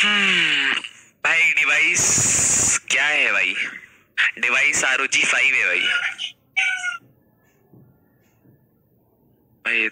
हम्म, भाई डिवाइस क्या है भाई? डिवाइस आर जी फाइव है भाई। भाई